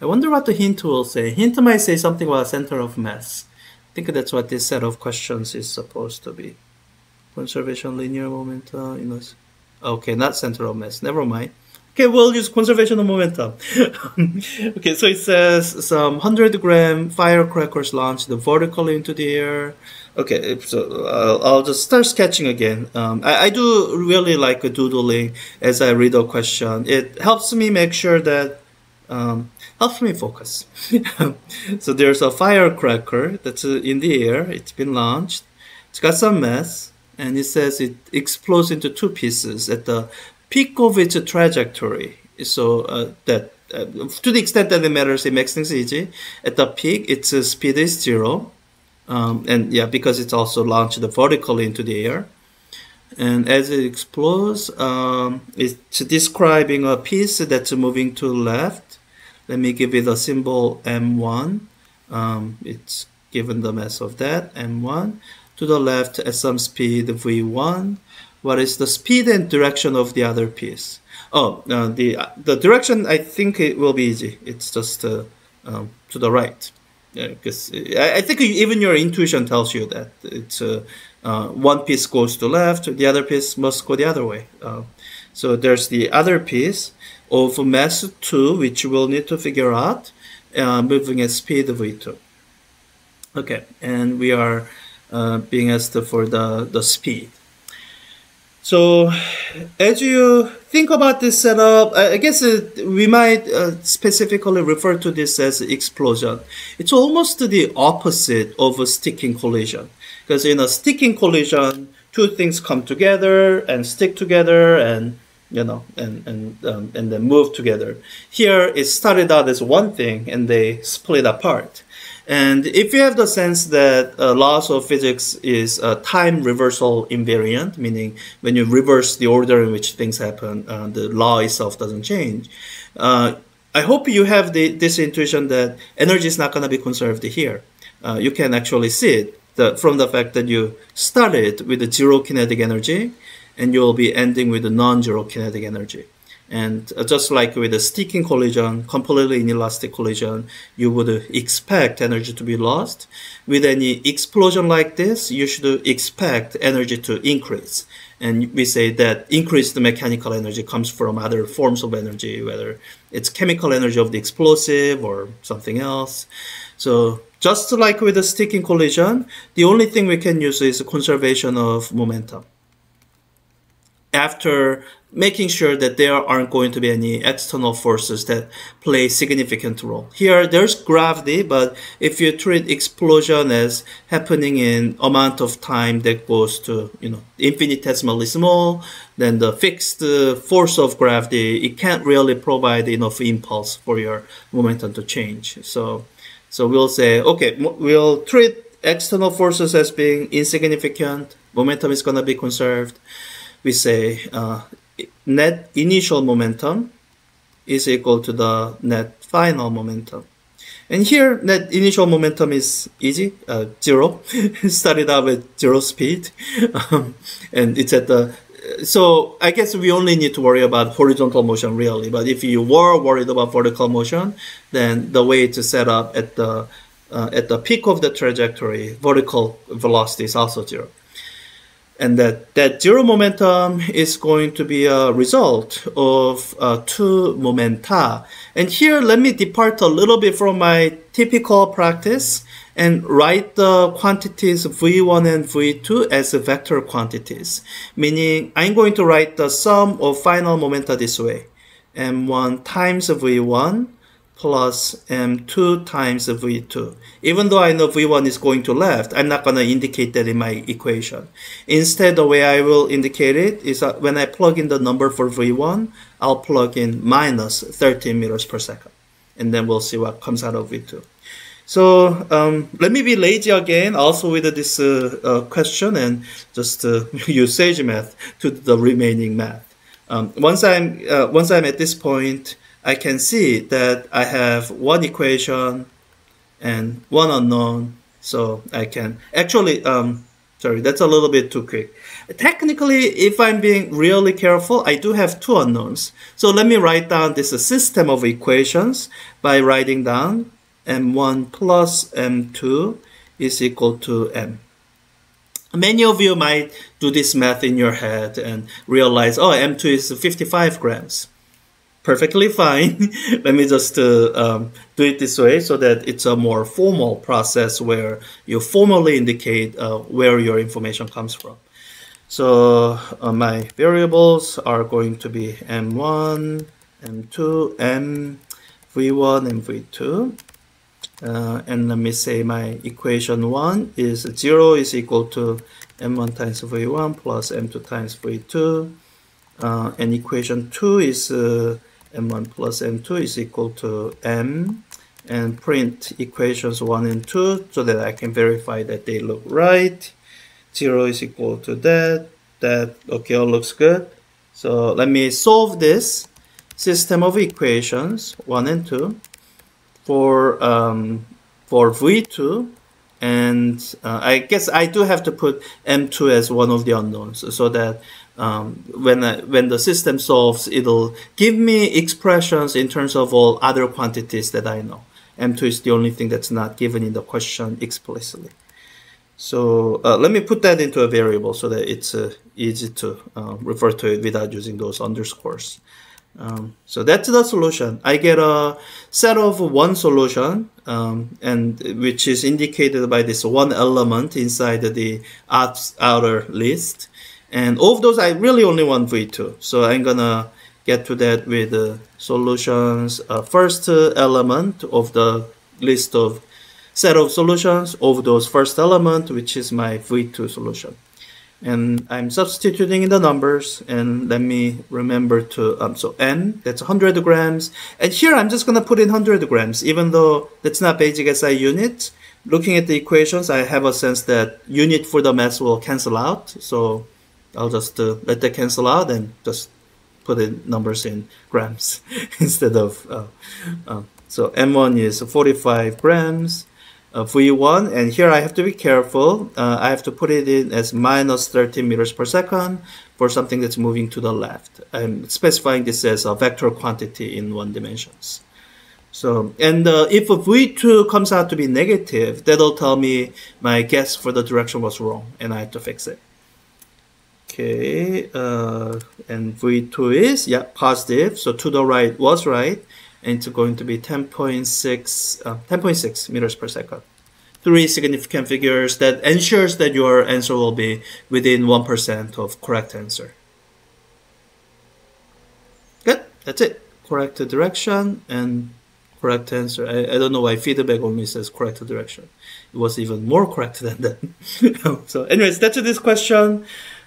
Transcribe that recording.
I wonder what the hint will say. Hint might say something about center of mass. I think that's what this set of questions is supposed to be. Conservation linear momentum, you know. Okay, not center of mass. Never mind. Okay, we'll use conservation of momentum. okay, so it says some 100 gram firecrackers launched vertically into the air. Okay, so uh, I'll just start sketching again. Um, I, I, do really like doodling as I read a question. It helps me make sure that, um, helps me focus. so there's a firecracker that's uh, in the air. It's been launched. It's got some mass, and it says it explodes into two pieces at the peak of its trajectory. So uh, that uh, to the extent that it matters, it makes things easy. At the peak, its uh, speed is zero, um, and yeah, because it's also launched vertically into the air. And as it explodes, um, it's describing a piece that's moving to the left. Let me give it a symbol M1. Um, it's given the mass of that, M1. To the left at some speed V1 what is the speed and direction of the other piece. Oh, uh, the the direction I think it will be easy. It's just uh, um, to the right, because yeah, I, think even your intuition tells you that it's uh, uh, one piece goes to left, the other piece must go the other way. Uh, so there's the other piece of mass two, which we'll need to figure out, uh, moving at speed v2. Okay, and we are being asked for the the speed. So as you think about this setup, I guess we might uh, specifically refer to this as explosion. It's almost the opposite of a sticking collision. Because in a sticking collision, two things come together and stick together and you know and and um, and then move together. Here it started out as one thing and they split apart. And if you have the sense that uh, laws of physics is a time reversal invariant, meaning when you reverse the order in which things happen, uh, the law itself doesn't change. Uh, I hope you have the, this intuition that energy is not going to be conserved here. Uh, you can actually see it the, from the fact that you started with the zero kinetic energy and you will be ending with the non-zero kinetic energy. And uh, just like with a sticking collision, completely inelastic collision, you would expect energy to be lost. With any explosion like this, you should expect energy to increase. And we say that increased mechanical energy comes from other forms of energy, whether it's chemical energy of the explosive or something else. So just like with a sticking collision, the only thing we can use is conservation of momentum after making sure that there aren't going to be any external forces that play significant role. Here, there's gravity, but if you treat explosion as happening in amount of time that goes to, you know, infinitesimally small, then the fixed uh, force of gravity, it can't really provide enough impulse for your momentum to change. So, so we'll say, okay, we'll treat external forces as being insignificant, momentum is going to be conserved we say uh, net initial momentum is equal to the net final momentum. And here, net initial momentum is easy, uh, zero. Started out with zero speed, um, and it's at the. So I guess we only need to worry about horizontal motion really. But if you were worried about vertical motion, then the way to set up at the uh, at the peak of the trajectory, vertical velocity is also zero and that, that zero momentum is going to be a result of uh, two momenta. And here, let me depart a little bit from my typical practice and write the quantities v1 and v2 as vector quantities, meaning I'm going to write the sum of final momenta this way, m1 times v1 plus m2 times v2. Even though I know v1 is going to left, I'm not going to indicate that in my equation. Instead, the way I will indicate it is that when I plug in the number for v1, I'll plug in minus 13 meters per second. And then we'll see what comes out of v2. So um, let me be lazy again, also with this uh, uh, question and just uh, use SageMath to the remaining math. Um, once I'm uh, once I'm at this point, I can see that I have one equation and one unknown. So I can actually, um, sorry, that's a little bit too quick. Technically, if I'm being really careful, I do have two unknowns. So let me write down this system of equations by writing down m1 plus m2 is equal to m. Many of you might do this math in your head and realize, oh, m2 is 55 grams perfectly fine. Let me just uh, um, do it this way so that it's a more formal process where you formally indicate uh, where your information comes from. So uh, my variables are going to be m1, m2, m, v1, and v2. Uh, and let me say my equation 1 is 0 is equal to m1 times v1 plus m2 times v2. Uh, and equation 2 is uh, m1 plus m2 is equal to m and print equations 1 and 2 so that I can verify that they look right. 0 is equal to that, that, okay, all looks good. So let me solve this system of equations 1 and 2 for, um, for V2 and uh, I guess I do have to put M2 as one of the unknowns so that um, when I, when the system solves, it'll give me expressions in terms of all other quantities that I know. M2 is the only thing that's not given in the question explicitly. So uh, let me put that into a variable so that it's uh, easy to uh, refer to it without using those underscores. Um, so that's the solution. I get a set of one solution, um, and which is indicated by this one element inside the outer list. And of those, I really only want V2. So I'm gonna get to that with the solutions. Uh, first element of the list of set of solutions of those first element, which is my V2 solution. And I'm substituting in the numbers and let me remember to, um, so N, that's 100 grams. And here I'm just gonna put in 100 grams, even though that's not basic SI unit. Looking at the equations, I have a sense that unit for the mass will cancel out. So I'll just uh, let that cancel out and just put in numbers in grams instead of uh, uh, so M1 is 45 grams uh, V1 and here I have to be careful uh, I have to put it in as minus 13 meters per second for something that's moving to the left I'm specifying this as a vector quantity in one dimensions so and uh, if V2 comes out to be negative that'll tell me my guess for the direction was wrong and I have to fix it Okay, uh, and V2 is, yeah, positive. So to the right was right. And it's going to be 10.6 uh, 10.6 meters per second. Three significant figures that ensures that your answer will be within 1% of correct answer. Good, that's it. Correct direction and correct answer. I, I don't know why feedback only says correct direction. It was even more correct than that. so anyways, that's this question.